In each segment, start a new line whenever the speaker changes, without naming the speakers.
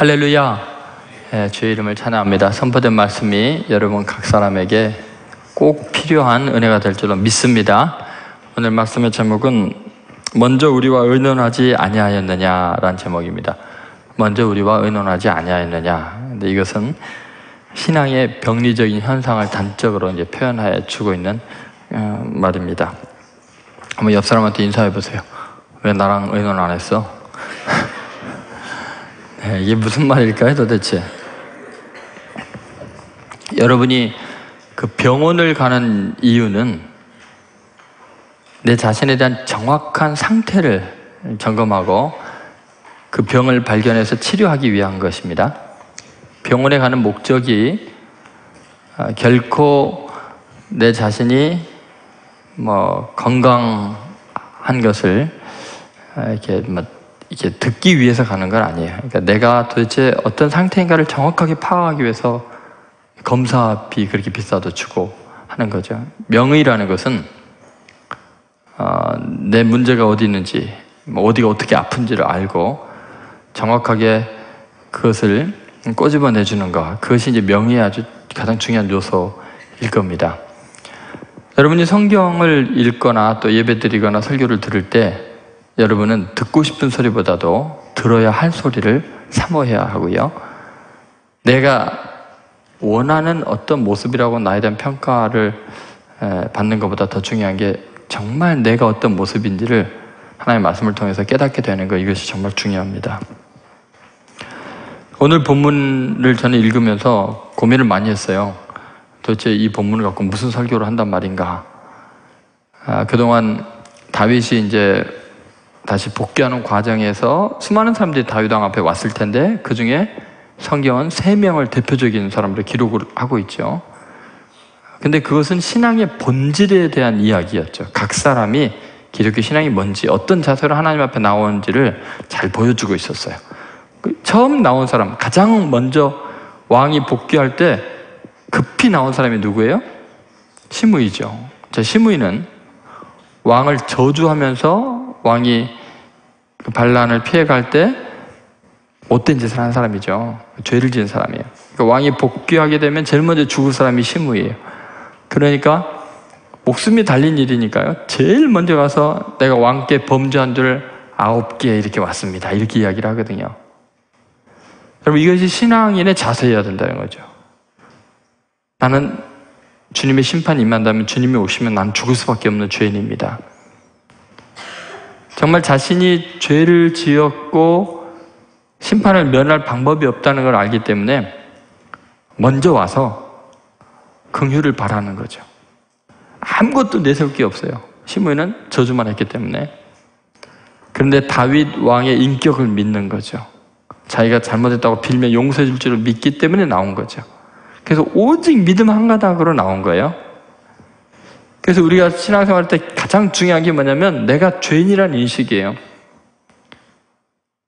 할렐루야. 예, 주의 이름을 찬양합니다. 선포된 말씀이 여러분 각 사람에게 꼭 필요한 은혜가 될 줄로 믿습니다. 오늘 말씀의 제목은 먼저 우리와 의논하지 아니하였느냐라는 제목입니다. 먼저 우리와 의논하지 아니하였느냐. 근데 이것은 신앙의 병리적인 현상을 단적으로 이제 표현하여 주고 있는 어, 말입니다. 한번 옆 사람한테 인사해 보세요. 왜 나랑 의논 안 했어? 네, 이게 무슨 말일까요, 도대체? 여러분이 그 병원을 가는 이유는 내 자신에 대한 정확한 상태를 점검하고 그 병을 발견해서 치료하기 위한 것입니다. 병원에 가는 목적이 아, 결코 내 자신이 뭐 건강한 것을 아, 이렇게 뭐 이렇게 듣기 위해서 가는 건 아니에요. 그러니까 내가 도대체 어떤 상태인가를 정확하게 파악하기 위해서 검사비 그렇게 비싸도 주고 하는 거죠. 명의라는 것은 어, 내 문제가 어디 있는지, 뭐 어디가 어떻게 아픈지를 알고 정확하게 그것을 꼬집어 내 주는 것. 그것이 이제 명의의 아주 가장 중요한 요소일 겁니다. 여러분이 성경을 읽거나 또 예배 드리거나 설교를 들을 때 여러분은 듣고 싶은 소리보다도 들어야 할 소리를 사모해야 하고요. 내가 원하는 어떤 모습이라고 나에 대한 평가를 받는 것보다 더 중요한 게 정말 내가 어떤 모습인지를 하나님의 말씀을 통해서 깨닫게 되는 것 이것이 정말 중요합니다. 오늘 본문을 저는 읽으면서 고민을 많이 했어요. 도대체 이 본문을 갖고 무슨 설교를 한단 말인가? 아, 그동안 다윗이 이제 다시 복귀하는 과정에서 수많은 사람들이 다윗 왕 앞에 왔을 텐데 그 중에 성경은 세 명을 대표적인 사람으로 기록을 하고 있죠. 근데 그것은 신앙의 본질에 대한 이야기였죠. 각 사람이 기독교 신앙이 뭔지, 어떤 자세로 하나님 앞에 나오는지를 잘 보여주고 있었어요. 그 처음 나온 사람, 가장 먼저 왕이 복귀할 때 급히 나온 사람이 누구예요? 시므이죠. 자, 시므이는 왕을 저주하면서 왕이 그 반란을 피해갈 때 못된 짓을 한 사람이죠. 죄를 지은 사람이에요. 그러니까 왕이 복귀하게 되면 제일 먼저 죽을 사람이 시므이에요. 그러니까 목숨이 달린 일이니까요. 제일 먼저 가서 내가 왕께 범죄한 줄 아홉 개 이렇게 왔습니다. 이렇게 이야기를 하거든요. 여러분 이것이 신앙인의 자세여야 된다는 거죠. 나는 주님의 심판이 임한다면 주님이 오시면 난 죽을 수밖에 없는 죄인입니다. 정말 자신이 죄를 지었고 심판을 면할 방법이 없다는 걸 알기 때문에 먼저 와서 긍휼을 바라는 거죠. 아무것도 내세울 게 없어요. 시므이는 저주만 했기 때문에. 그런데 다윗 왕의 인격을 믿는 거죠. 자기가 잘못했다고 빌면 용서해 줄 줄을 믿기 때문에 나온 거죠. 그래서 오직 믿음 한 가닥으로 나온 거예요. 그래서 우리가 신앙생활 때 가장 중요한 게 뭐냐면 내가 죄인이라는 인식이에요.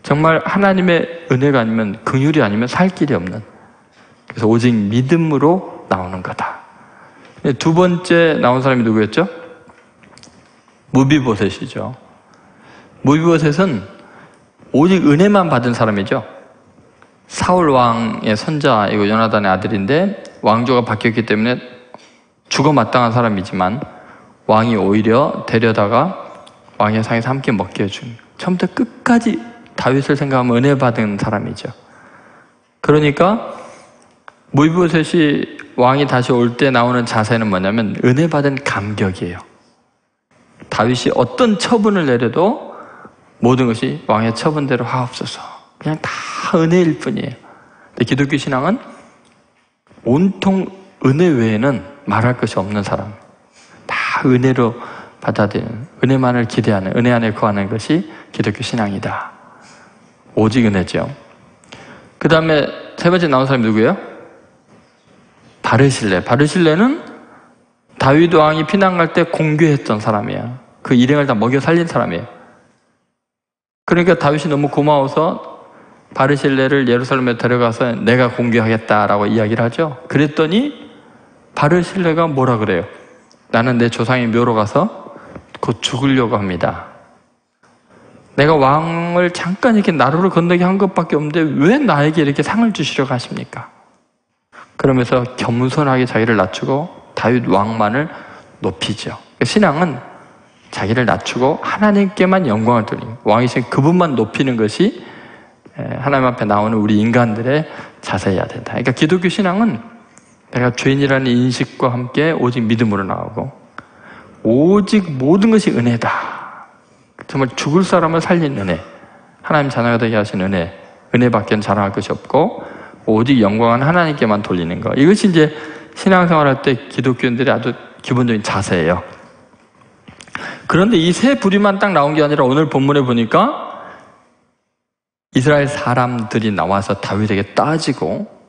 정말 하나님의 은혜가 아니면 긍휼이 아니면 살 길이 없는. 그래서 오직 믿음으로 나오는 거다. 두 번째 나온 사람이 누구였죠? 무비보셋이죠. 무비보셋은 오직 은혜만 받은 사람이죠. 사울 왕의 선자이고 요나단의 아들인데 왕조가 바뀌었기 때문에 죽어 마땅한 사람이지만 왕이 오히려 데려다가 왕의 상에서 함께 먹게 해준 처음부터 끝까지 다윗을 생각하면 은혜 받은 사람이죠. 그러니까 무비보셋이 왕이 다시 올 때 나오는 자세는 뭐냐면 은혜 받은 감격이에요. 다윗이 어떤 처분을 내려도 모든 것이 왕의 처분대로 하옵소서. 그냥 다 은혜일 뿐이에요. 근데 기독교 신앙은 온통 은혜 외에는 말할 것이 없는 사람. 다 은혜로 받아들이는, 은혜만을 기대하는, 은혜 안에 거하는 것이 기독교 신앙이다. 오직 은혜죠. 그 다음에 세 번째 나온 사람이 누구예요? 바르실레. 바르실레는 다윗 왕이 피난 갈 때 공개했던 사람이에요. 그 일행을 다 먹여 살린 사람이에요. 그러니까 다윗이 너무 고마워서 바르실레를 예루살렘에 데려가서 내가 공개하겠다라고 이야기를 하죠. 그랬더니 바르실레가 뭐라 그래요? 나는 내 조상의 묘로 가서 곧 죽으려고 합니다. 내가 왕을 잠깐 이렇게 나루를 건너게 한 것밖에 없는데 왜 나에게 이렇게 상을 주시려고 하십니까? 그러면서 겸손하게 자기를 낮추고 다윗 왕만을 높이죠. 신앙은 자기를 낮추고 하나님께만 영광을 돌리는 왕이신 그분만 높이는 것이 하나님 앞에 나오는 우리 인간들의 자세여야 된다. 그러니까 기독교 신앙은 내가 죄인이라는 인식과 함께 오직 믿음으로 나오고 오직 모든 것이 은혜다. 정말 죽을 사람을 살린 은혜. 하나님 자녀가 되게 하신 은혜. 은혜밖에는 자랑할 것이 없고 오직 영광은 하나님께만 돌리는 것. 이것이 이제 신앙생활할 때 기독교인들의 아주 기본적인 자세예요. 그런데 이 세 부류만 딱 나온 게 아니라 오늘 본문에 보니까 이스라엘 사람들이 나와서 다윗에게 따지고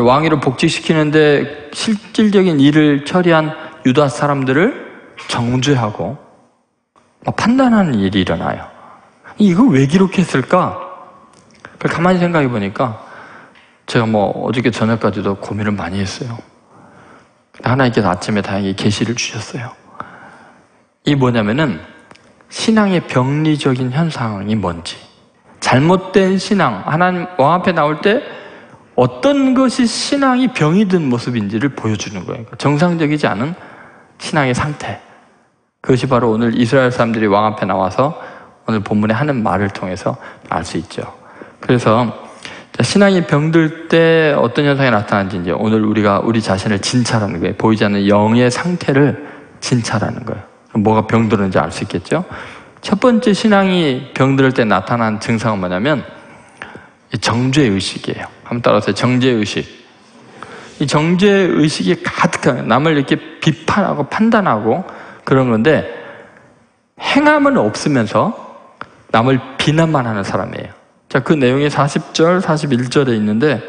왕위를 복직시키는데 실질적인 일을 처리한 유다 사람들을 정죄하고 판단하는 일이 일어나요. 이거 왜 기록했을까? 가만히 생각해 보니까 제가 뭐 어저께 저녁까지도 고민을 많이 했어요. 하나님께서 아침에 다행히 계시를 주셨어요. 이 뭐냐면은 신앙의 병리적인 현상이 뭔지, 잘못된 신앙, 하나님 왕 앞에 나올 때 어떤 것이 신앙이 병이 든 모습인지를 보여주는 거예요. 그러니까 정상적이지 않은 신앙의 상태. 그것이 바로 오늘 이스라엘 사람들이 왕 앞에 나와서 오늘 본문에 하는 말을 통해서 알 수 있죠. 그래서 신앙이 병들 때 어떤 현상이 나타나는지 이제 오늘 우리가 우리 자신을 진찰하는 거예요. 보이지 않는 영의 상태를 진찰하는 거예요. 뭐가 병들었는지 알 수 있겠죠? 첫 번째 신앙이 병들 때 나타난 증상은 뭐냐면 정죄 의식이에요. 한번 따라서 정죄 의식. 이 정죄 의식이 가득한 남을 이렇게 비판하고 판단하고 그런 건데 행함은 없으면서 남을 비난만 하는 사람이에요. 자, 그 내용이 40절, 41절에 있는데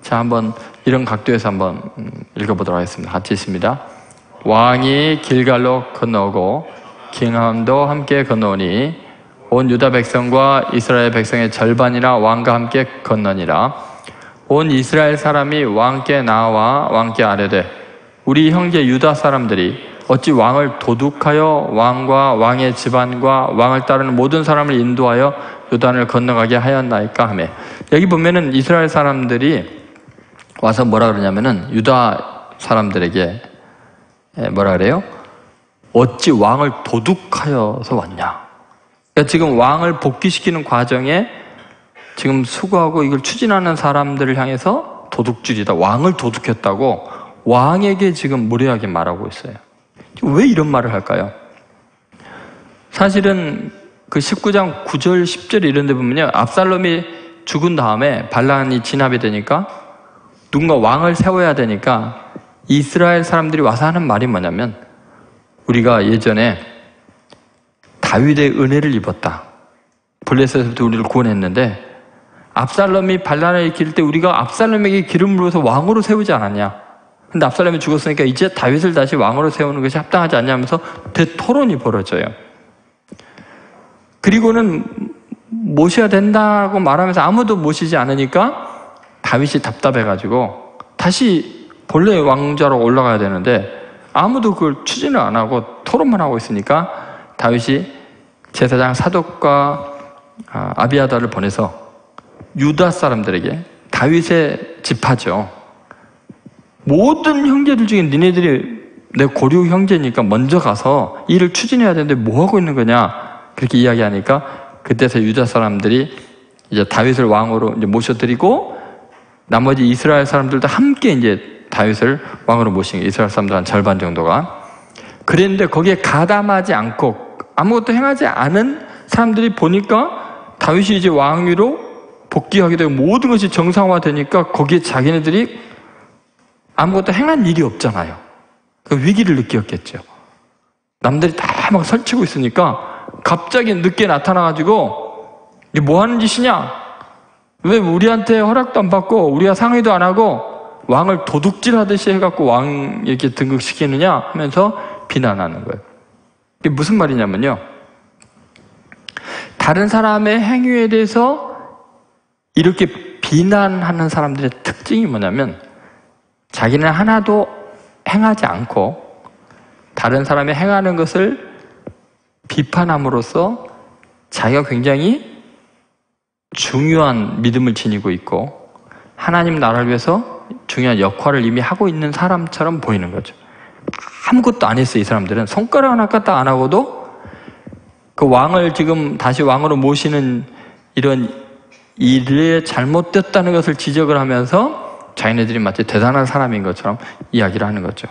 자, 한번 이런 각도에서 한번 음, 읽어보도록 하겠습니다. 같이 있습니다. 왕이 길갈로 건너고 킹함도 함께 건너오니 온 유다 백성과 이스라엘 백성의 절반이나 왕과 함께 건너니라 온 이스라엘 사람이 왕께 나와 왕께 아뢰되 우리 형제 유다 사람들이 어찌 왕을 도둑하여 왕과 왕의 집안과 왕을 따르는 모든 사람을 인도하여 요단을 건너가게 하였나이까 하며 여기 보면은 이스라엘 사람들이 와서 뭐라 그러냐면은 유다 사람들에게 예, 뭐라 그래요? 어찌 왕을 도둑하여서 왔냐? 그러니까 지금 왕을 복귀시키는 과정에 지금 수고하고 이걸 추진하는 사람들을 향해서 도둑질이다. 왕을 도둑했다고 왕에게 지금 무례하게 말하고 있어요. 왜 이런 말을 할까요? 사실은 그 19장 9절, 10절 이런 데 보면요. 압살롬이 죽은 다음에 반란이 진압이 되니까 누군가 왕을 세워야 되니까 이스라엘 사람들이 와서 하는 말이 뭐냐면 우리가 예전에 다윗의 은혜를 입었다. 블레셋에서부터 우리를 구원했는데 압살롬이 반란을 일으킬 때 우리가 압살롬에게 기름 부어서 왕으로 세우지 않았냐? 근데 압살롬이 죽었으니까 이제 다윗을 다시 왕으로 세우는 것이 합당하지 않냐면서 대토론이 벌어져요. 그리고는 모셔야 된다고 말하면서 아무도 모시지 않으니까 다윗이 답답해가지고 다시 본래 왕자로 올라가야 되는데 아무도 그걸 추진을 안 하고 토론만 하고 있으니까 다윗이 제사장 사독과 아, 아비아다를 보내서 유다 사람들에게 다윗의 집하죠. 모든 형제들 중에 니네들이 내 고류 형제니까 먼저 가서 일을 추진해야 되는데 뭐 하고 있는 거냐 그렇게 이야기하니까 그때서 유다 사람들이 이제 다윗을 왕으로 이제 모셔드리고 나머지 이스라엘 사람들도 함께 이제 다윗을 왕으로 모신 이스라엘 사람들 한 절반 정도가 그랬는데 거기에 가담하지 않고 아무것도 행하지 않은 사람들이 보니까 다윗이 이제 왕위로 복귀하게 되고 모든 것이 정상화되니까 거기에 자기네들이 아무것도 행한 일이 없잖아요. 그 위기를 느꼈겠죠. 남들이 다 막 설치고 있으니까 갑자기 늦게 나타나가지고 이게 뭐 하는 짓이냐? 왜 우리한테 허락도 안 받고 우리가 상의도 안 하고 왕을 도둑질 하듯이 해갖고 왕 이렇게 등극시키느냐 하면서 비난하는 거예요. 이게 무슨 말이냐면요. 다른 사람의 행위에 대해서 이렇게 비난하는 사람들의 특징이 뭐냐면 자기는 하나도 행하지 않고 다른 사람이 행하는 것을 비판함으로써 자기가 굉장히 중요한 믿음을 지니고 있고 하나님 나라를 위해서 중요한 역할을 이미 하고 있는 사람처럼 보이는 거죠. 아무것도 안 했어요, 이 사람들은. 손가락 하나 까딱 안 하고도 그 왕을 지금 다시 왕으로 모시는 이런 일에 잘못됐다는 것을 지적을 하면서 자기네들이 마치 대단한 사람인 것처럼 이야기를 하는 거죠.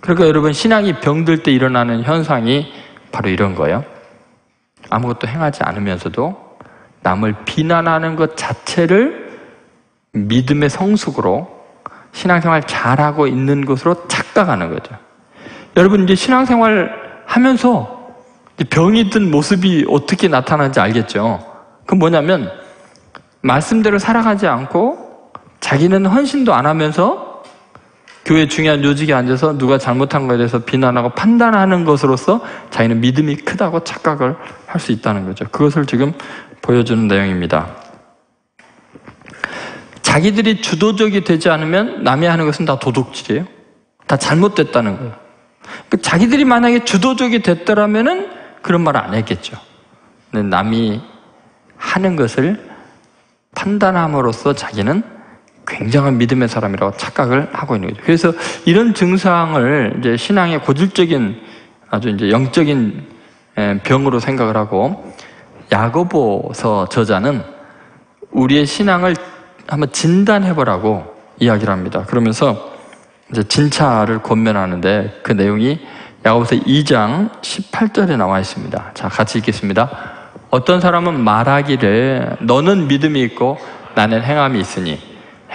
그러니까 여러분, 신앙이 병들 때 일어나는 현상이 바로 이런 거예요. 아무것도 행하지 않으면서도 남을 비난하는 것 자체를 믿음의 성숙으로 신앙생활 잘하고 있는 것으로 착각하는 거죠. 여러분 이제 신앙생활 하면서 병이 든 모습이 어떻게 나타나는지 알겠죠? 그건 뭐냐면 말씀대로 살아가지 않고 자기는 헌신도 안 하면서 교회 중요한 요직에 앉아서 누가 잘못한 것에 대해서 비난하고 판단하는 것으로서 자기는 믿음이 크다고 착각을 할 수 있다는 거죠. 그것을 지금 보여주는 내용입니다. 자기들이 주도적이 되지 않으면 남이 하는 것은 다 도둑질이에요. 다 잘못됐다는 거예요. 그러니까 자기들이 만약에 주도적이 됐더라면은 그런 말안 했겠죠. 남이 하는 것을 판단함으로써 자기는 굉장한 믿음의 사람이라고 착각을 하고 있는 거죠. 그래서 이런 증상을 이제 신앙의 고질적인 아주 이제 영적인 병으로 생각을 하고 야고보서 저자는 우리의 신앙을 한번 진단해 보라고 이야기를 합니다. 그러면서 이제 진찰을 권면하는데 그 내용이 야고보서 2장 18절에 나와 있습니다. 자, 같이 읽겠습니다. 어떤 사람은 말하기를 너는 믿음이 있고 나는 행함이 있으니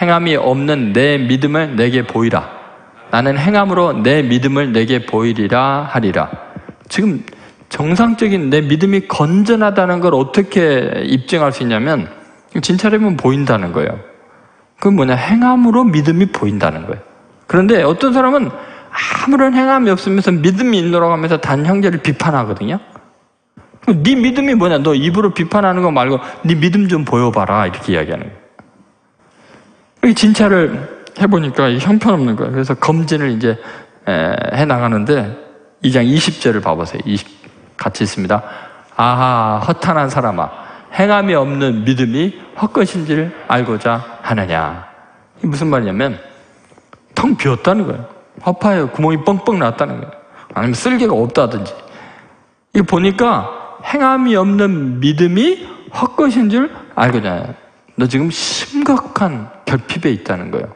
행함이 없는 내 믿음을 내게 보이라. 나는 행함으로 내 믿음을 내게 보이리라 하리라. 지금 정상적인 내 믿음이 건전하다는 걸 어떻게 입증할 수 있냐면 진찰해보면 보인다는 거예요. 그건 뭐냐? 행함으로 믿음이 보인다는 거예요. 그런데 어떤 사람은 아무런 행함이 없으면서 믿음이 있노라고 하면서 단 형제를 비판하거든요. 네 믿음이 뭐냐? 너 입으로 비판하는 거 말고 네 믿음 좀 보여봐라 이렇게 이야기하는 거예요. 진찰을 해보니까 형편없는 거예요. 그래서 검진을 이제 해 나가는데 2장 20절을 봐보세요. 20, 같이 있습니다. 아하 허탄한 사람아 행함이 없는 믿음이 헛것인지를 알고자 하느냐. 이 무슨 말이냐면 텅 비었다는 거예요. 허파에 구멍이 뻥뻥 났다는 거예요. 아니면 쓸개가 없다든지. 이 보니까 행함이 없는 믿음이 헛것인 줄 해요. 너 지금 심각한 결핍에 있다는 거예요.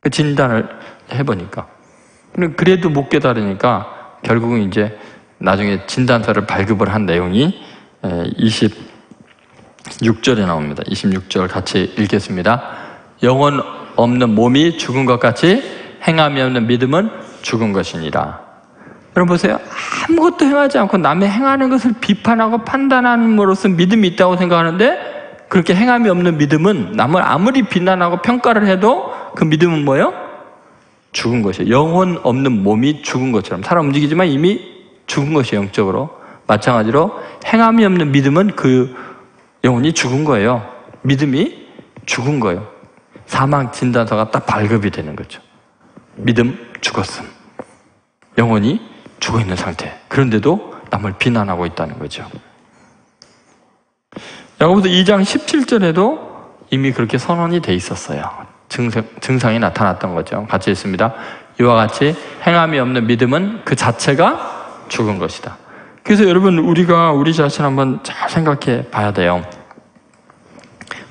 그 진단을 해보니까. 그래도 못 깨달으니까 결국은 이제 나중에 진단서를 발급을 한 내용이 26절에 나옵니다. 26절 같이 읽겠습니다. 영혼 없는 몸이 죽은 것 같이 행함이 없는 믿음은 죽은 것이니라. 여러분 보세요. 아무것도 행하지 않고 남의 행하는 것을 비판하고 판단함으로써 믿음이 있다고 생각하는데 그렇게 행함이 없는 믿음은 남을 아무리 비난하고 평가를 해도 그 믿음은 뭐예요? 죽은 것이에요. 영혼 없는 몸이 죽은 것처럼 사람 움직이지만 이미 죽은 것이에요. 영적으로. 마찬가지로 행함이 없는 믿음은 그 영혼이 죽은 거예요. 믿음이 죽은 거예요. 사망 진단서가 딱 발급이 되는 거죠. 믿음 죽었음. 영혼이 죽어 있는 상태. 그런데도 남을 비난하고 있다는 거죠. 야고보서 2장 17절에도 이미 그렇게 선언이 돼 있었어요. 증상, 증상이 나타났던 거죠. 같이 있습니다. 이와 같이 행함이 없는 믿음은 그 자체가 죽은 것이다. 그래서 여러분 우리가 우리 자신 한번 잘 생각해 봐야 돼요.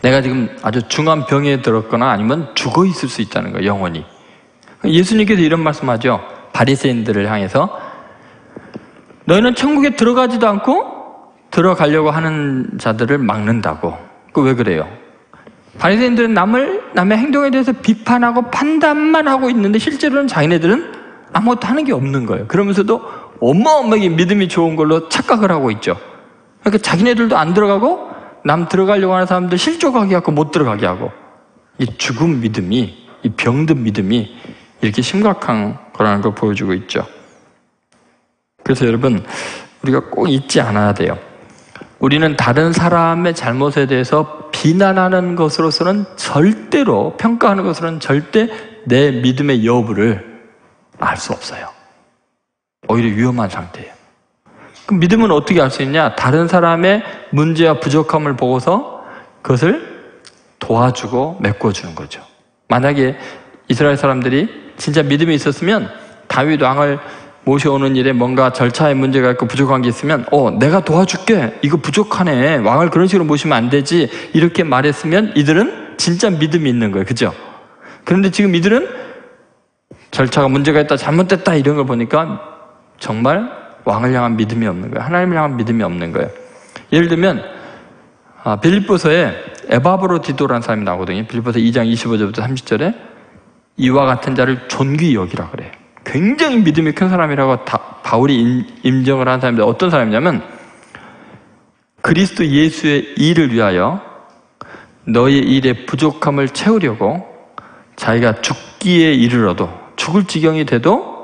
내가 지금 아주 중한 병에 들었거나 아니면 죽어 있을 수 있다는 거예요. 영원히. 예수님께서 이런 말씀하죠. 바리새인들을 향해서 너희는 천국에 들어가지도 않고 들어가려고 하는 자들을 막는다고. 그 왜 그래요? 바리새인들은 남을 남의 행동에 대해서 비판하고 판단만 하고 있는데 실제로는 자기네들은 아무것도 하는 게 없는 거예요. 그러면서도 어마어마하게 믿음이 좋은 걸로 착각을 하고 있죠. 그러니까 자기네들도 안 들어가고 남 들어가려고 하는 사람들 실족하게 하고 못 들어가게 하고 이 죽음 믿음이 이 병든 믿음이 이렇게 심각한 거라는 걸 보여주고 있죠. 그래서 여러분 우리가 꼭 잊지 않아야 돼요. 우리는 다른 사람의 잘못에 대해서 비난하는 것으로서는 절대로 평가하는 것으로는 절대 내 믿음의 여부를 알 수 없어요. 오히려 위험한 상태예요. 그럼 믿음은 어떻게 할수 있냐? 다른 사람의 문제와 부족함을 보고서 그것을 도와주고 메꿔주는 거죠. 만약에 이스라엘 사람들이 진짜 믿음이 있었으면 다윗 왕을 모셔오는 일에 뭔가 절차에 문제가 있고 부족한 게 있으면 어 내가 도와줄게. 이거 부족하네. 왕을 그런 식으로 모시면 안 되지. 이렇게 말했으면 이들은 진짜 믿음이 있는 거예요. 그죠? 그런데 지금 이들은 절차가 문제가 있다 잘못됐다 이런 걸 보니까 정말 왕을 향한 믿음이 없는 거예요. 하나님을 향한 믿음이 없는 거예요. 예를 들면 아, 빌립보서에 에바브로 디도라는 사람이 나오거든요. 빌립보서 2장 25절부터 30절에 이와 같은 자를 존귀 여기라 그래요 굉장히 믿음이 큰 사람이라고 다, 바울이 인정을 한 사람인데 어떤 사람이냐면 그리스도 예수의 일을 위하여 너의 일의 부족함을 채우려고 자기가 죽기에 이르러도 죽을 지경이 돼도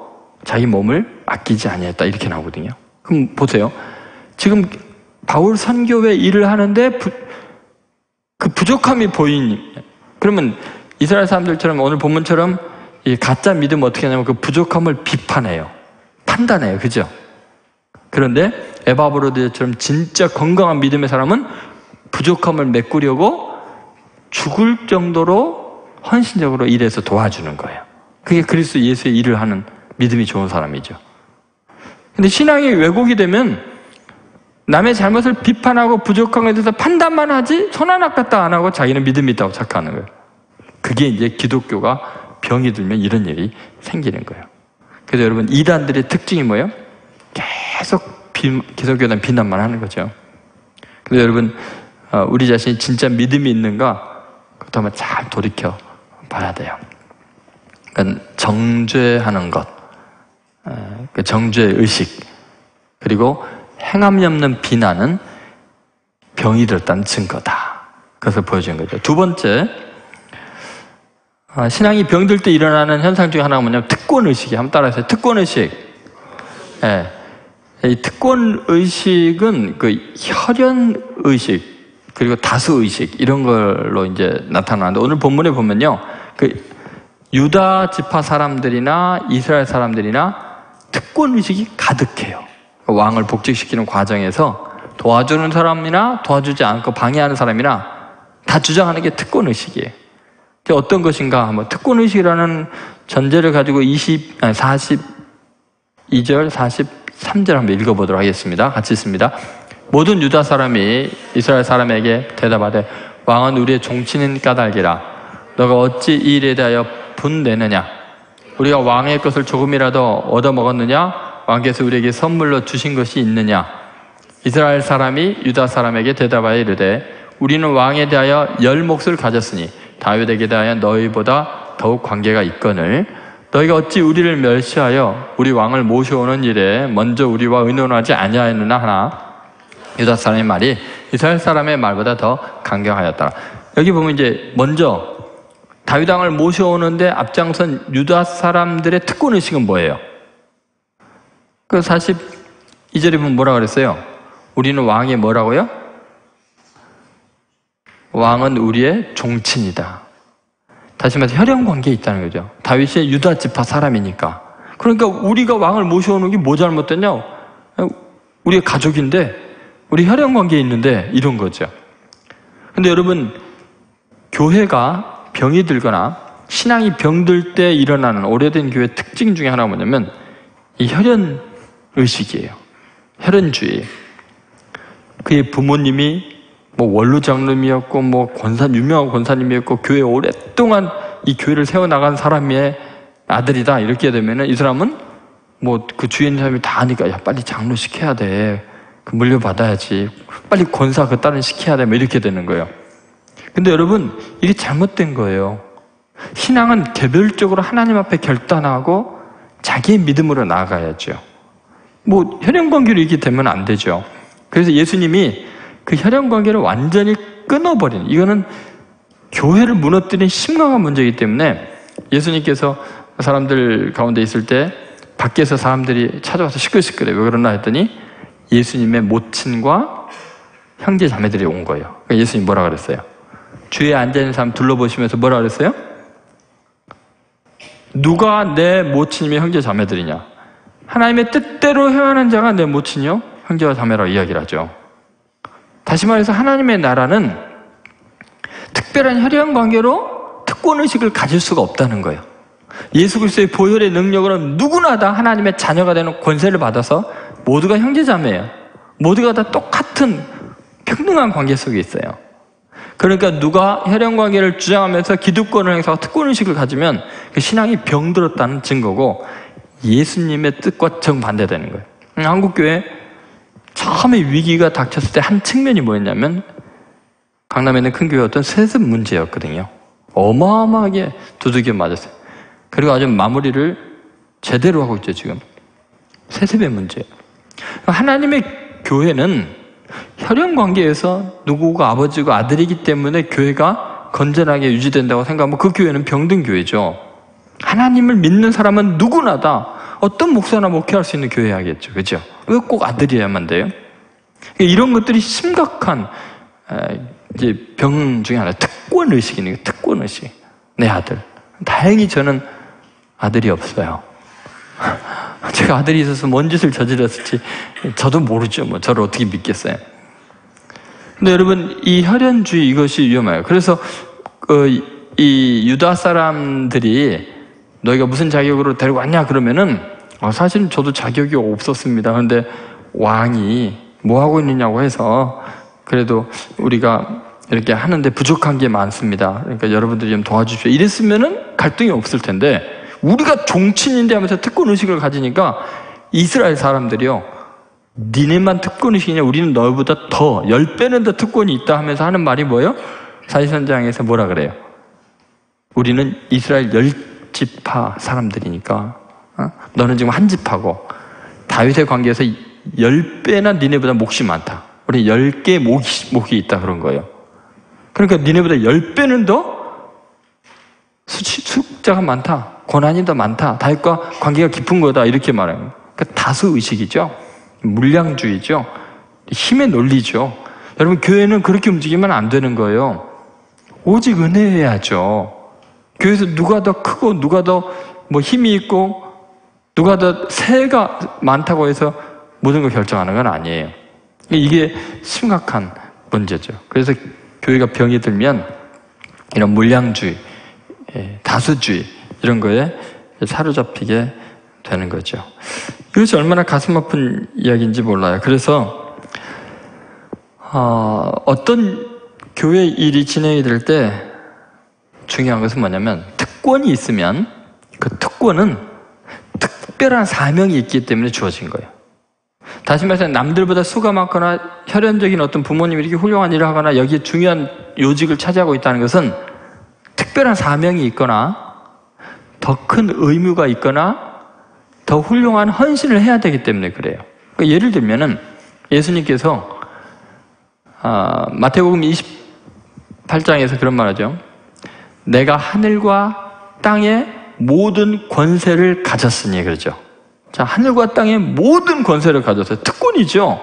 자기 몸을 아끼지 아니했다 이렇게 나오거든요. 그럼 보세요. 지금 바울 선교회 일을 하는데 부, 그 부족함이 보이니 그러면 이스라엘 사람들처럼 오늘 본문처럼 이 가짜 믿음 어떻게 하냐면 그 부족함을 비판해요. 판단해요. 그죠? 그런데 에바브로드처럼 진짜 건강한 믿음의 사람은 부족함을 메꾸려고 죽을 정도로 헌신적으로 일해서 도와주는 거예요. 그게 그리스도 예수의 일을 하는 믿음이 좋은 사람이죠. 근데 신앙이 왜곡이 되면 남의 잘못을 비판하고 부족한 것에 대해서 판단만 하지 손 하나 까딱 안 하고 자기는 믿음이 있다고 착각하는 거예요. 그게 이제 기독교가 병이 들면 이런 일이 생기는 거예요. 그래서 여러분 이단들의 특징이 뭐예요? 계속 비, 기독교단 비난만 하는 거죠. 그래서 여러분 어, 우리 자신이 진짜 믿음이 있는가 그것도 한번 잘 돌이켜 봐야 돼요. 그러니까 정죄하는 것, 어, 그 정죄의 의식, 그리고 행함이 없는 비난은 병이 들었다는 증거다. 그것을 보여준 거죠. 두 번째, 아, 신앙이 병들 때 일어나는 현상 중에 하나가 뭐냐면 특권 의식이 한번 따라하세요. 특권 의식. 예. 이 특권 의식은 그 혈연 의식 그리고 다수 의식 이런 걸로 이제 나타나는데 오늘 본문에 보면요. 그 유다 지파 사람들이나 이스라엘 사람들이나 특권 의식이 가득해요. 왕을 복직시키는 과정에서 도와주는 사람이나 도와주지 않고 방해하는 사람이나 다 주장하는 게 특권 의식이에요. 어떤 것인가? 뭐 특권의식이라는 전제를 가지고 20, 아니 42절, 43절 한번 읽어보도록 하겠습니다. 같이 있습니다. 모든 유다 사람이 이스라엘 사람에게 대답하되 왕은 우리의 종치는 까닭이라 너가 어찌 이 일에 대하여 분내느냐 우리가 왕의 것을 조금이라도 얻어먹었느냐 왕께서 우리에게 선물로 주신 것이 있느냐 이스라엘 사람이 유다 사람에게 대답하여 이르되 우리는 왕에 대하여 열 몫을 가졌으니 다윗에게 대하여 너희보다 더욱 관계가 있거늘 너희가 어찌 우리를 멸시하여 우리 왕을 모셔오는 일에 먼저 우리와 의논하지 아니하였느냐 하나 유다 사람의 말이 이스라엘 사람의 말보다 더 강경하였다. 여기 보면 이제 먼저 다윗 왕을 모셔오는데 앞장선 유다 사람들의 특권 의식은 뭐예요? 그 42절에 보면 뭐라 그랬어요? 우리는 왕이 뭐라고요? 왕은 우리의 종친이다. 다시 말해서 혈연 관계에 있다는 거죠. 다윗이 유다 지파 사람이니까. 그러니까 우리가 왕을 모셔오는 게 뭐 잘못됐냐? 우리의 가족인데, 우리 혈연 관계에 있는데, 이런 거죠. 근데 여러분, 교회가 병이 들거나 신앙이 병들 때 일어나는 오래된 교회 특징 중에 하나가 뭐냐면 이 혈연 의식이에요. 혈연주의. 그의 부모님이 뭐 원로 장로님이었고 뭐 권사 유명한 권사님이었고 교회 오랫동안 이 교회를 세워 나간 사람의 아들이다 이렇게 되면은 이 사람은 뭐 그 주위 있는 사람이 다 아니까 야 빨리 장로 시켜야 돼. 그 물려받아야지. 빨리 권사 그 딸은 시켜야 돼. 뭐 이렇게 되는 거예요. 근데 여러분 이게 잘못된 거예요. 신앙은 개별적으로 하나님 앞에 결단하고 자기의 믿음으로 나아가야죠. 뭐 혈연 관계로 이렇게 되면 안 되죠. 그래서 예수님이 그 혈연 관계를 완전히 끊어버리는 이거는 교회를 무너뜨린 심각한 문제이기 때문에 예수님께서 사람들 가운데 있을 때 밖에서 사람들이 찾아와서 시끌시끌해 왜 그러나 했더니 예수님의 모친과 형제 자매들이 온 거예요. 그러니까 예수님 뭐라 그랬어요? 주위에 앉아 있는 사람 둘러보시면서 뭐라 그랬어요? 누가 내 모친이며 형제 자매들이냐? 하나님의 뜻대로 행하는 자가 내 모친이요 형제와 자매라고 이야기를 하죠. 다시 말해서 하나님의 나라는 특별한 혈연 관계로 특권 의식을 가질 수가 없다는 거예요. 예수 그리스도의 보혈의 능력으로 누구나 다 하나님의 자녀가 되는 권세를 받아서 모두가 형제자매예요. 모두가 다 똑같은 평등한 관계 속에 있어요. 그러니까 누가 혈연 관계를 주장하면서 기득권을 행사하고 특권 의식을 가지면 그 신앙이 병들었다는 증거고 예수님의 뜻과 정반대되는 거예요. 한국 교회 처음에 위기가 닥쳤을 때 한 측면이 뭐였냐면 강남에 있는 큰 교회 어떤 세습 문제였거든요. 어마어마하게 두들겨 맞았어요. 그리고 아주 마무리를 제대로 하고 있죠, 지금. 세습의 문제. 하나님의 교회는 혈연 관계에서 누구가 아버지고 아들이기 때문에 교회가 건전하게 유지된다고 생각하면 그 교회는 병든 교회죠. 하나님을 믿는 사람은 누구나 다 어떤 목사나 목회할 수 있는 교회야겠죠. 그죠? 왜 꼭 아들이어야만 돼요? 이런 것들이 심각한 이제 병 중에 하나, 특권 의식이네요. 특권 의식. 내 아들. 다행히 저는 아들이 없어요. 제가 아들이 있어서 뭔 짓을 저질렀을지 저도 모르죠. 뭐 저를 어떻게 믿겠어요. 근데 여러분 이 혈연주의 이것이 위험해요. 그래서 그이 유다 사람들이 너희가 무슨 자격으로 데리고 왔냐 그러면은 어, 사실 저도 자격이 없었습니다. 그런데 왕이 뭐 하고 있느냐고 해서 그래도 우리가 이렇게 하는데 부족한 게 많습니다. 그러니까 여러분들이 좀 도와주십시오. 이랬으면은 갈등이 없을 텐데 우리가 종친인데 하면서 특권 의식을 가지니까 이스라엘 사람들이요. 니네만 특권 의식이냐? 우리는 너희보다 더, 열 배는 더 특권이 있다 하면서 하는 말이 뭐예요? 사지선장에서 뭐라 그래요? 우리는 이스라엘 열 지파 사람들이니까 어? 너는 지금 한 집하고 다윗의 관계에서 열 배나 니네보다 몫이 많다. 우리 열 개의 목이, 목이 있다 그런 거예요. 그러니까 니네보다 열 배는 더 수치, 숫자가 많다. 고난이 더 많다. 다윗과 관계가 깊은 거다. 이렇게 말해요. 그러니까 다수 의식이죠. 물량주의죠. 힘의 논리죠. 여러분, 교회는 그렇게 움직이면 안 되는 거예요. 오직 은혜해야죠. 교회에서 누가 더 크고, 누가 더 뭐 힘이 있고, 누가 더 세가 많다고 해서 모든 걸 결정하는 건 아니에요. 이게 심각한 문제죠. 그래서 교회가 병이 들면 이런 물량주의, 예, 다수주의, 이런 거에 사로잡히게 되는 거죠. 이것이 얼마나 가슴 아픈 이야기인지 몰라요. 그래서 어, 어떤 교회 일이 진행이 될 때 중요한 것은 뭐냐면 특권이 있으면 그 특권은 특별한 사명이 있기 때문에 주어진 거예요. 다시 말해서 남들보다 수가 많거나 혈연적인 어떤 부모님이 이렇게 훌륭한 일을 하거나 여기에 중요한 요직을 차지하고 있다는 것은 특별한 사명이 있거나 더 큰 의무가 있거나 더 훌륭한 헌신을 해야 되기 때문에 그래요. 그러니까 예를 들면은 예수님께서 아, 마태복음 28장에서 그런 말하죠. 내가 하늘과 땅의 모든 권세를 가졌으니 그러죠. 자, 하늘과 땅의 모든 권세를 가졌어요. 특권이죠.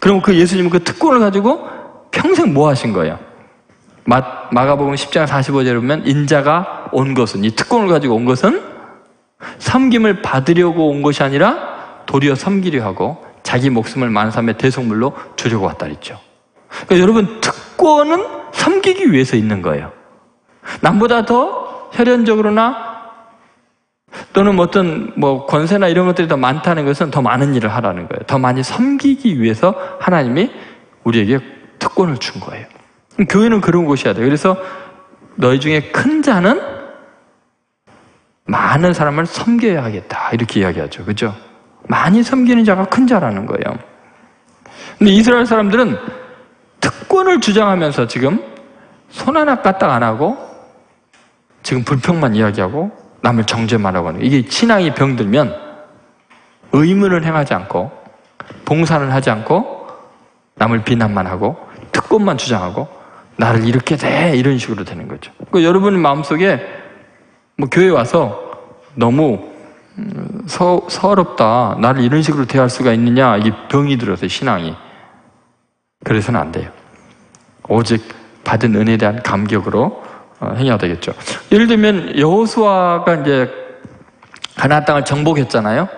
그럼 그 예수님은 그 특권을 가지고 평생 뭐 하신 거예요? 마, 마가복음 10장 45절에 보면 인자가 온 것은 이 특권을 가지고 온 것은 섬김을 받으려고 온 것이 아니라 도리어 섬기려 하고 자기 목숨을 사람의 대속물로 주려고 왔다 그랬죠. 그러니까 여러분 특권은 섬기기 위해서 있는 거예요. 남보다 더 혈연적으로나 또는 어떤 뭐 권세나 이런 것들이 더 많다는 것은 더 많은 일을 하라는 거예요. 더 많이 섬기기 위해서 하나님이 우리에게 특권을 준 거예요. 교회는 그런 곳이야 돼. 그래서 너희 중에 큰 자는 많은 사람을 섬겨야 하겠다. 이렇게 이야기하죠. 그죠? 많이 섬기는 자가 큰 자라는 거예요. 근데 이스라엘 사람들은 특권을 주장하면서 지금 손 하나 까딱 안 하고 지금 불평만 이야기하고 남을 정죄만 하고 하는 이게 신앙이 병들면 의문을 행하지 않고 봉사를 하지 않고 남을 비난만 하고 특권만 주장하고 나를 이렇게 돼 이런 식으로 되는 거죠. 그 여러분 마음속에 뭐 교회 와서 너무 음, 서, 서럽다 나를 이런 식으로 대할 수가 있느냐 이게 병이 들어서 신앙이 그래서는 안 돼요. 오직 받은 은혜에 대한 감격으로 어, 행해야 되겠죠. 예를 들면 여호수아가 이제 가나안 땅을 정복했잖아요.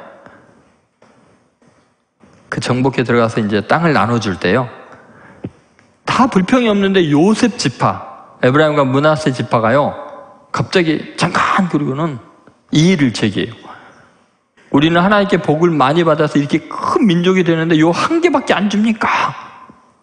그 정복에 들어가서 이제 땅을 나눠줄 때요. 다 불평이 없는데 요셉 지파, 에브라임과 문하세 지파가요. 갑자기 잠깐 그리고는 이의를 제기해요. 우리는 하나님께 복을 많이 받아서 이렇게 큰 민족이 되는데 요 한 개밖에 안 줍니까?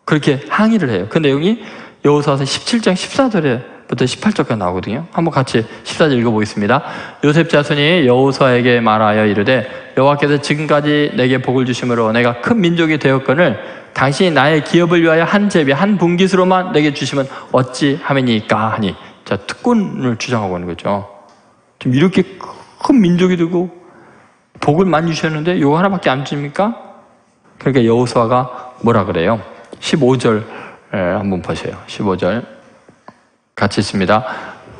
그렇게 항의를 해요. 그 내용이 여호수아서 17장 14절에 부터 18절까지 나오거든요. 한번 같이 14절 읽어보겠습니다. 요셉 자손이 여호수아에게 말하여 이르되 여호와께서 지금까지 내게 복을 주심으로 내가 큰 민족이 되었거늘 당신이 나의 기업을 위하여 한 제비 한 분깃으로만 내게 주시면 어찌 하매니까 하니 자 특권을 주장하고 있는 거죠. 좀 이렇게 큰 민족이 되고 복을 많이 주셨는데 요거 하나밖에 안 줍니까? 그러니까 여호수아가 뭐라 그래요? 15절 한번 보세요. 15절 같이 있습니다.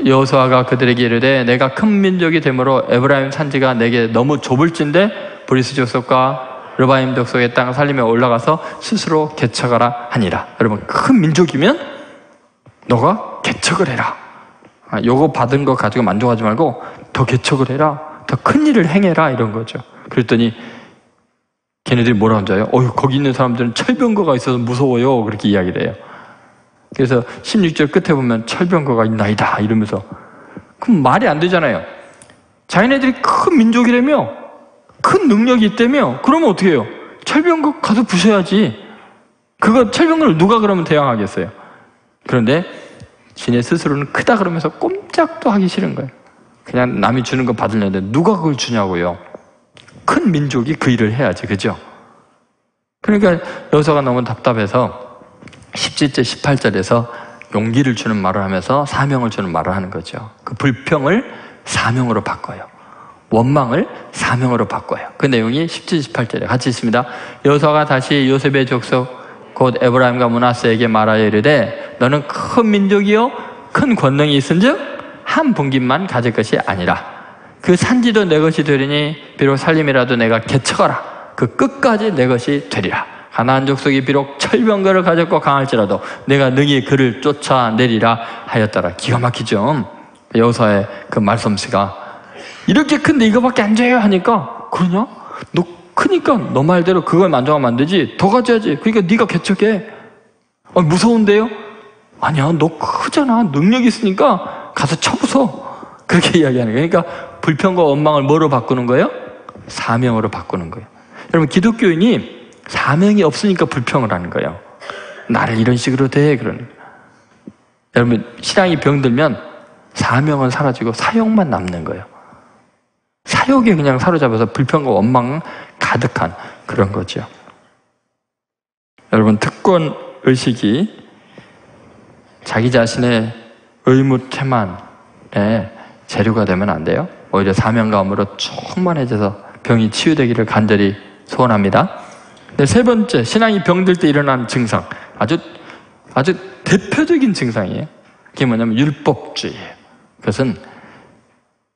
여호수아가 그들에게 이르되 내가 큰 민족이 되므로 에브라임 산지가 내게 너무 좁을진데 브리스 족속과 르바임 족속의 땅 삼림에 올라가서 스스로 개척하라 하니라. 여러분 큰 민족이면 너가 개척을 해라. 아, 요거 받은 거 가지고 만족하지 말고 더 개척을 해라. 더 큰 일을 행해라 이런 거죠. 그랬더니 걔네들이 뭐라 하는 줄 알아요? 어휴, 거기 있는 사람들은 철병거가 있어서 무서워요. 그렇게 이야기를 해요. 그래서 16절 끝에 보면 철병거가 있나이다. 이러면서. 그럼 말이 안 되잖아요. 자기네들이 큰 민족이라며, 큰 능력이 있다며, 그러면 어떻게 해요? 철병거 가서 부셔야지. 그거, 철병거를 누가 그러면 대항하겠어요? 그런데, 지네 스스로는 크다 그러면서 꼼짝도 하기 싫은 거예요. 그냥 남이 주는 거 받으려는데 누가 그걸 주냐고요. 큰 민족이 그 일을 해야지, 그죠? 그러니까 여서가 너무 답답해서 17절, 18절에서 용기를 주는 말을 하면서 사명을 주는 말을 하는 거죠. 그 불평을 사명으로 바꿔요. 원망을 사명으로 바꿔요. 그 내용이 17, 18절에 같이 있습니다. 여서가 다시 요셉의 족속 곧 에브라임과 문하스에게 말하여 이르되 너는 큰 민족이요 큰 권능이 있은즉 한 분깃만 가질 것이 아니라 그 산지도 내 것이 되리니 비록 살림이라도 내가 개척하라 그 끝까지 내 것이 되리라 가나안 족속이 비록 철병거를 가졌고 강할지라도 내가 능히 그를 쫓아내리라 하였더라. 기가 막히죠? 여호사의 그 말솜씨가. 이렇게 큰데 이거밖에 안 줘요? 하니까 그러냐? 너 크니까 너 말대로 그걸 만족하면 안 되지. 더 가져야지. 그러니까 네가 개척해. 아, 무서운데요? 아니야 너 크잖아. 능력 있으니까 가서 쳐부숴. 그렇게 이야기하는 거예요. 그러니까 불평과 원망을 뭐로 바꾸는 거예요? 사명으로 바꾸는 거예요. 여러분, 기독교인이 사명이 없으니까 불평을 하는 거예요. 나를 이런 식으로 대, 거예요. 여러분, 신앙이 병들면 사명은 사라지고 사욕만 남는 거예요. 사욕에 그냥 사로잡아서 불평과 원망 가득한 그런 거죠. 여러분, 특권 의식이 자기 자신의 의무 태만에 재료가 되면 안 돼요. 오히려 사명감으로 충만해져서 병이 치유되기를 간절히 소원합니다. 네, 세 번째, 신앙이 병들 때 일어나는 증상. 아주, 아주 대표적인 증상이에요. 그게 뭐냐면 율법주의예요. 그것은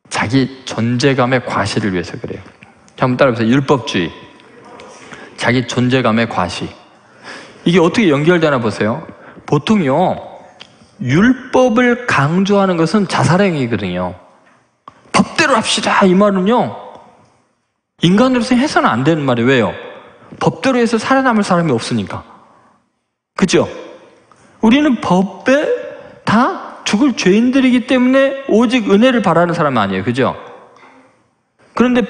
자기 존재감의 과시를 위해서 그래요. 한번 따라해보세요. 율법주의. 자기 존재감의 과시. 이게 어떻게 연결되나 보세요. 보통요, 율법을 강조하는 것은 자살행위거든요. 법대로 합시다. 이 말은요. 인간으로서 해서는 안 되는 말이에요. 왜요? 법대로 해서 살아남을 사람이 없으니까. 그죠? 우리는 법에 다 죽을 죄인들이기 때문에 오직 은혜를 바라는 사람 아니에요. 그죠? 그런데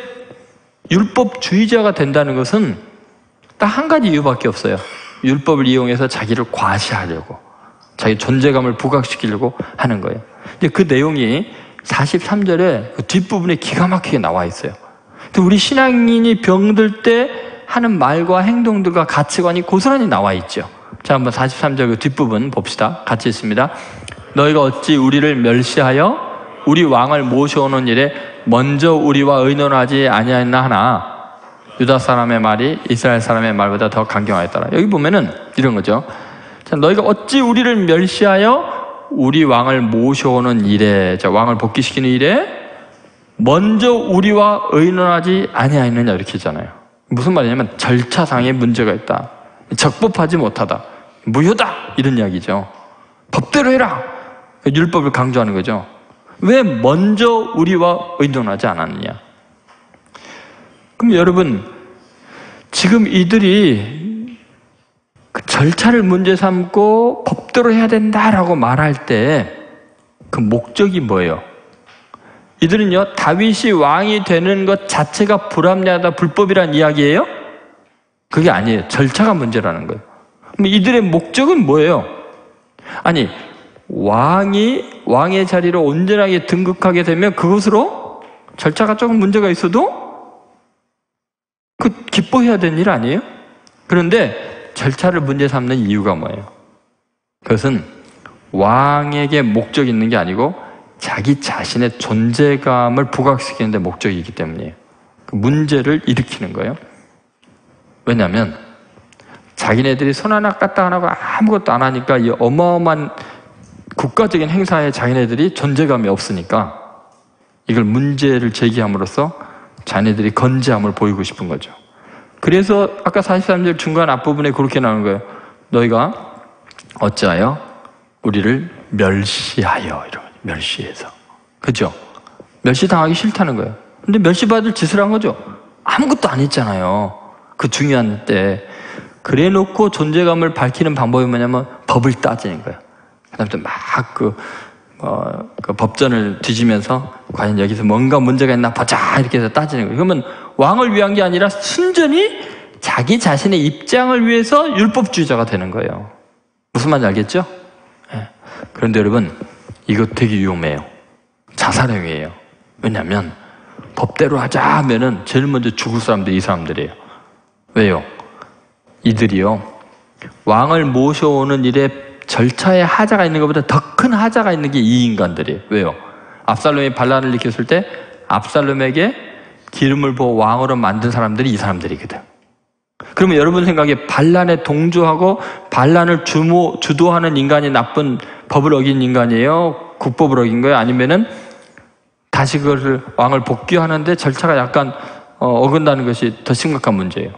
율법주의자가 된다는 것은 딱 한 가지 이유밖에 없어요. 율법을 이용해서 자기를 과시하려고, 자기 존재감을 부각시키려고 하는 거예요. 그 내용이 43절에 그 뒷부분에 기가 막히게 나와 있어요. 우리 신앙인이 병들 때 하는 말과 행동들과 가치관이 고스란히 나와 있죠. 자, 한번 43절 그 뒷부분 봅시다. 같이 있습니다. 너희가 어찌 우리를 멸시하여 우리 왕을 모셔오는 일에 먼저 우리와 의논하지 아니하였나 하나 유다 사람의 말이 이스라엘 사람의 말보다 더 강경하였더라. 여기 보면은 이런 거죠. 자, 너희가 어찌 우리를 멸시하여 우리 왕을 모셔오는 일에, 자, 왕을 복귀시키는 일에 먼저 우리와 의논하지 아니하였느냐 이렇게 했잖아요. 무슨 말이냐면 절차상의 문제가 있다. 적법하지 못하다. 무효다. 이런 이야기죠. 법대로 해라. 율법을 강조하는 거죠. 왜 먼저 우리와 의논하지 않았느냐? 그럼 여러분, 지금 이들이 그 절차를 문제 삼고 법대로 해야 된다라고 말할 때 그 목적이 뭐예요? 이들은요, 다윗이 왕이 되는 것 자체가 불합리하다, 불법이란 이야기예요? 그게 아니에요. 절차가 문제라는 거예요. 이들의 목적은 뭐예요? 아니, 왕이 왕의 자리로 온전하게 등극하게 되면 그것으로 절차가 조금 문제가 있어도 그 기뻐해야 되는 일 아니에요? 그런데 절차를 문제 삼는 이유가 뭐예요? 그것은 왕에게 목적이 있는 게 아니고 자기 자신의 존재감을 부각시키는 데 목적이 있기 때문이에요. 그 문제를 일으키는 거예요. 왜냐하면 자기네들이 손 하나 까딱 안 하고 아무것도 안 하니까 이 어마어마한 국가적인 행사에 자기네들이 존재감이 없으니까 이걸 문제를 제기함으로써 자기네들이 건재함을 보이고 싶은 거죠. 그래서 아까 43절 중간 앞부분에 그렇게 나오는 거예요. 너희가 어찌하여 우리를 멸시하여 이런 멸시해서 그죠? 멸시당하기 싫다는 거예요. 근데 멸시받을 짓을 한 거죠. 아무것도 안 했잖아요. 그 중요한 때 그래 놓고 존재감을 밝히는 방법이 뭐냐면 법을 따지는 거예요. 그 다음부터 막그 어, 그 법전을 뒤지면서 과연 여기서 뭔가 문제가 있나 보자 이렇게 해서 따지는 거예요. 그러면 왕을 위한 게 아니라 순전히 자기 자신의 입장을 위해서 율법주의자가 되는 거예요. 무슨 말인지 알겠죠? 네. 그런데 여러분 이거 되게 위험해요. 자살행위예요. 왜냐하면 법대로 하자 하면은 제일 먼저 죽을 사람들이 이 사람들이에요. 왜요? 이들이요 왕을 모셔오는 일에 절차에 하자가 있는 것보다 더 큰 하자가 있는 게 이 인간들이에요. 왜요? 압살롬이 반란을 일으켰을 때 압살롬에게 기름을 부어 왕으로 만든 사람들이 이 사람들이거든. 그러면 여러분 생각에 반란에 동조하고 반란을 주모, 주도하는 인간이 나쁜 법을 어긴 인간이에요? 국법을 어긴 거예요? 아니면은 다시 그것을 왕을 복귀하는데 절차가 약간 어, 어긋나는 것이 더 심각한 문제예요.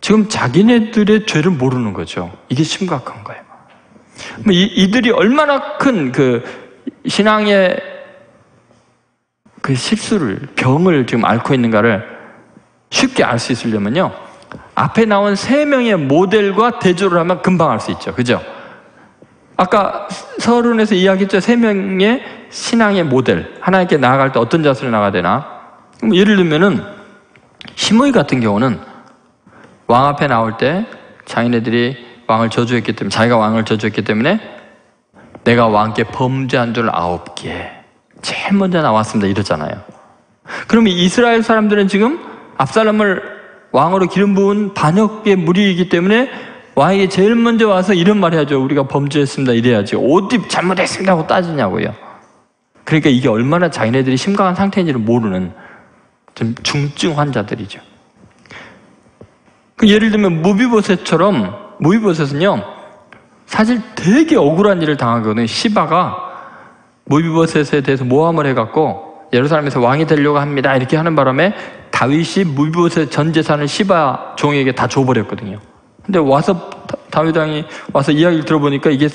지금 자기네들의 죄를 모르는 거죠. 이게 심각한 거예요. 뭐 이, 들이 얼마나 큰 그 신앙의 그 실수를, 병을 지금 앓고 있는가를 쉽게 알 수 있으려면요. 앞에 나온 세 명의 모델과 대조를 하면 금방 알 수 있죠. 그죠? 아까 서론에서 이야기했죠. 세 명의 신앙의 모델. 하나님께 나아갈 때 어떤 자세로 나가야 되나? 예를 들면은, 시므이 같은 경우는 왕 앞에 나올 때 자기네들이 왕을 저주했기 때문에, 자기가 왕을 저주했기 때문에 내가 왕께 범죄한 줄 아홉 개. 제일 먼저 나왔습니다. 이러잖아요. 그러면 이스라엘 사람들은 지금 압살롬을 왕으로 기름 부은 반역의 무리이기 때문에 왕에게 제일 먼저 와서 이런 말 해야죠. 우리가 범죄했습니다. 이래야지. 어디 잘못했습니다 하고 따지냐고요. 그러니까 이게 얼마나 자기네들이 심각한 상태인지를 모르는 좀 중증 환자들이죠. 그 예를 들면 무비보셋처럼 무비보셋은요 사실 되게 억울한 일을 당하거든요. 시바가 무비보셋에 대해서 모함을 해갖고 예루살렘에서 왕이 되려고 합니다. 이렇게 하는 바람에 다윗이 무비보셋 전 재산을 시바 종에게 다 줘버렸거든요. 근데 와서 다윗 왕이 와서 이야기를 들어보니까 이게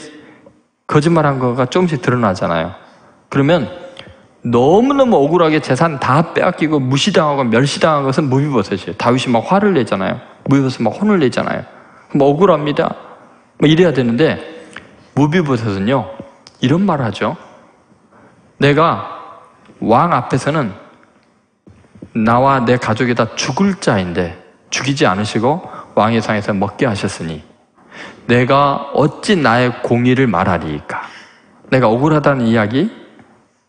거짓말한 거가 조금씩 드러나잖아요. 그러면 너무너무 억울하게 재산 다 빼앗기고 무시당하고 멸시당한 것은 무비버섯이에요. 다윗이 막 화를 내잖아요. 무비버섯 막 혼을 내잖아요. 뭐 억울합니다. 뭐 이래야 되는데 무비버섯은요 이런 말을 하죠. 내가 왕 앞에서는 나와 내 가족이 다 죽을 자인데 죽이지 않으시고 왕의 상에서 먹게 하셨으니 내가 어찌 나의 공의를 말하리까? 내가 억울하다는 이야기,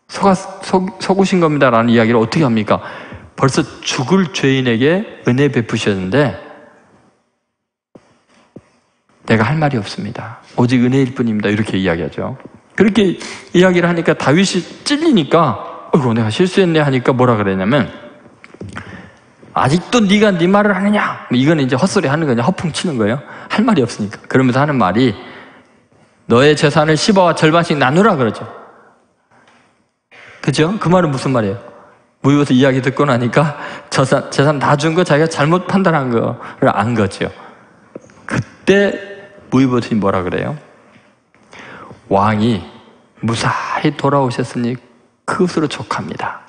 속아, 속, 속으신 겁니다라는 이야기를 어떻게 합니까? 벌써 죽을 죄인에게 은혜 베푸셨는데 내가 할 말이 없습니다. 오직 은혜일 뿐입니다. 이렇게 이야기하죠. 그렇게 이야기를 하니까 다윗이 찔리니까 어이구 내가 실수했네 하니까 뭐라 그랬냐면 아직도 네가 네 말을 하느냐? 뭐 이거는 이제 헛소리 하는 거냐? 허풍 치는 거예요. 할 말이 없으니까. 그러면서 하는 말이 너의 재산을 10어와 절반씩 나누라 그러죠. 그죠? 그 말은 무슨 말이에요? 무이버스 이야기 듣고 나니까 재산, 재산 다 준 거 자기가 잘못 판단한 거를 안 거죠. 그때 무이버스이 뭐라 그래요? 왕이 무사히 돌아오셨으니 그것으로 족합니다.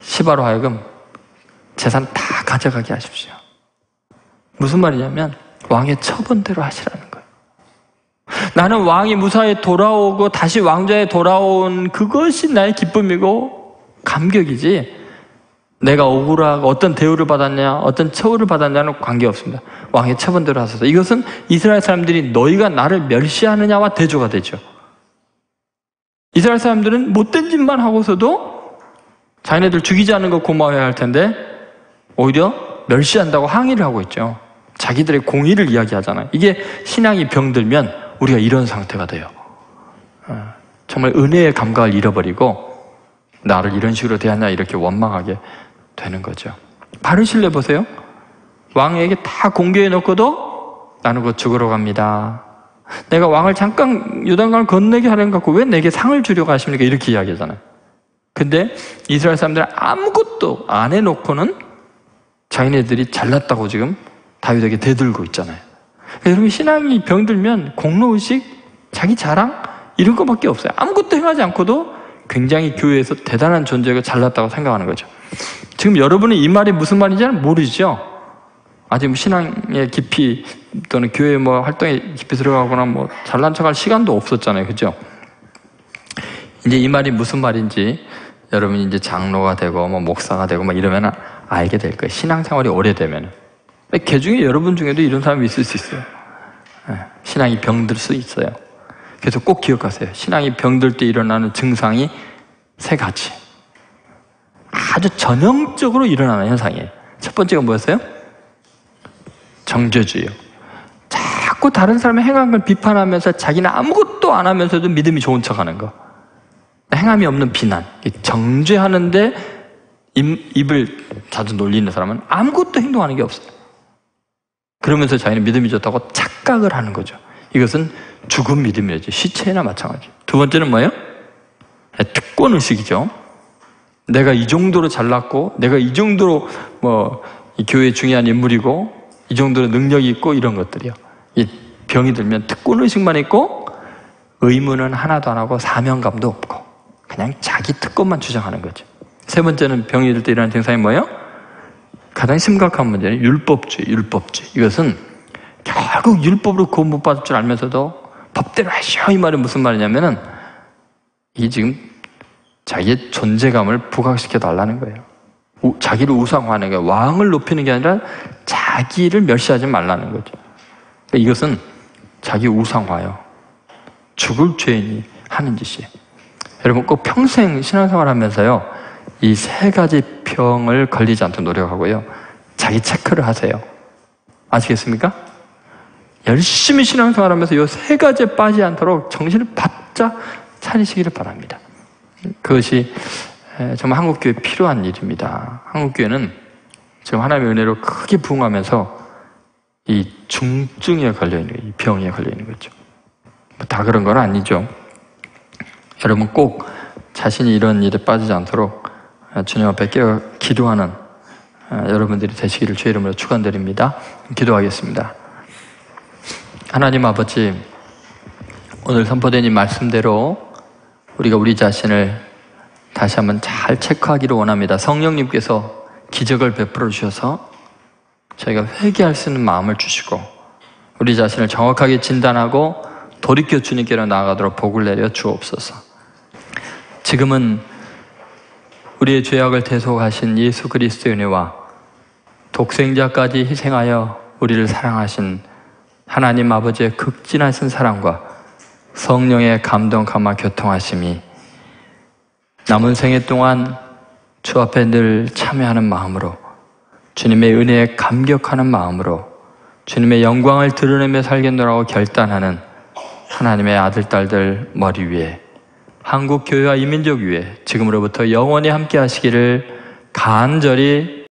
시바로 하여금 재산 다 가져가게 하십시오. 무슨 말이냐면 왕의 처분대로 하시라는 거예요. 나는 왕이 무사히 돌아오고 다시 왕좌에 돌아온 그것이 나의 기쁨이고 감격이지. 내가 억울하고 어떤 대우를 받았냐, 어떤 처우를 받았냐는 관계없습니다. 왕의 처분대로 하소서. 이것은 이스라엘 사람들이 너희가 나를 멸시하느냐와 대조가 되죠. 이스라엘 사람들은 못된 짓만 하고서도 자기네들 죽이지 않는 거 고마워해야 할 텐데 오히려 멸시한다고 항의를 하고 있죠. 자기들의 공의를 이야기하잖아요. 이게 신앙이 병들면 우리가 이런 상태가 돼요. 어, 정말 은혜의 감각을 잃어버리고 나를 이런 식으로 대하냐 이렇게 원망하게 되는 거죠. 신뢰 보세요. 왕에게 다 공개해 놓고도 나는 곧 죽으러 갑니다. 내가 왕을 잠깐 요단강을 건너게 하는 것 같고 왜 내게 상을 주려고 하십니까? 이렇게 이야기하잖아요. 근데 이스라엘 사람들은 아무것도 안 해놓고는 자기네들이 잘났다고 지금 다윗에게 대들고 있잖아요. 여러분 신앙이 병들면 공로의식, 자기 자랑 이런 것밖에 없어요. 아무것도 행하지 않고도 굉장히 교회에서 대단한 존재가 잘났다고 생각하는 거죠. 지금 여러분이 이 말이 무슨 말인지는 모르죠. 아직 신앙의 깊이 또는 교회 뭐 활동에 깊이 들어가거나 뭐 잘난 척할 시간도 없었잖아요. 그죠? 이제 이 말이 무슨 말인지 여러분이 이제 장로가 되고 뭐 목사가 되고 막 이러면 알게 될 거예요. 신앙생활이 오래되면. 개 중에 여러분 중에도 이런 사람이 있을 수 있어요. 예, 신앙이 병들 수 있어요. 그래서 꼭 기억하세요. 신앙이 병들 때 일어나는 증상이 세 가지. 아주 전형적으로 일어나는 현상이에요. 첫 번째가 뭐였어요? 정죄주의요. 자꾸 다른 사람의 행한 걸 비판하면서 자기는 아무것도 안 하면서도 믿음이 좋은 척 하는 거. 행함이 없는 비난. 정죄하는데 입, 을 자주 놀리는 사람은 아무것도 행동하는 게 없어요. 그러면서 자기는 믿음이 좋다고 착각을 하는 거죠. 이것은 죽은 믿음이죠. 시체나 마찬가지. 두 번째는 뭐예요? 특권 의식이죠. 내가 이 정도로 잘났고, 내가 이 정도로 뭐 교회 중요한 인물이고, 이 정도로 능력이 있고 이런 것들이요. 이 병이 들면 특권 의식만 있고 의무는 하나도 안 하고 사명감도 없고 그냥 자기 특권만 주장하는 거죠. 세 번째는 병이 들 때 일어나는 증상이 뭐예요? 가장 심각한 문제는 율법주의, 율법주의. 이것은 결국 율법으로 구원 못 받을 줄 알면서도 법대로 하시오. 이 말은 무슨 말이냐면은 이 지금 자기의 존재감을 부각시켜 달라는 거예요. 자기를 우상화하는 게 왕을 높이는 게 아니라 자기를 멸시하지 말라는 거죠. 그러니까 이것은 자기 우상화요. 죽을 죄인이 하는 짓이에요. 여러분 꼭 평생 신앙생활 하면서요. 이 세 가지 병을 걸리지 않도록 노력하고요. 자기 체크를 하세요. 아시겠습니까? 열심히 신앙생활 하면서 이 세 가지에 빠지지 않도록 정신을 바짝 차리시기를 바랍니다. 그것이 정말 한국교회 필요한 일입니다. 한국교회는 지금 하나님의 은혜로 크게 부흥하면서 이 중증에 걸려있는 이 병에 걸려있는 거죠. 뭐다 그런 건 아니죠. 여러분 꼭 자신이 이런 일에 빠지지 않도록 주님 앞에 깨어 기도하는 여러분들이 되시기를 주의 이름으로 축원드립니다. 기도하겠습니다. 하나님 아버지 오늘 선포된 이 말씀대로 우리가 우리 자신을 다시 한번 잘 체크하기를 원합니다. 성령님께서 기적을 베풀어 주셔서 저희가 회개할 수 있는 마음을 주시고 우리 자신을 정확하게 진단하고 돌이켜 주님께로 나아가도록 복을 내려 주옵소서. 지금은 우리의 죄악을 대속하신 예수 그리스도의 은혜와 독생자까지 희생하여 우리를 사랑하신 하나님 아버지의 극진하신 사랑과 성령의 감동 감화 교통하심이 남은 생애 동안 주 앞에 늘 참여하는 마음으로 주님의 은혜에 감격하는 마음으로 주님의 영광을 드러내며 살겠노라고 결단하는 하나님의 아들, 딸들 머리 위에 한국 교회와 이민족 위에 지금으로부터 영원히 함께 하시기를 간절히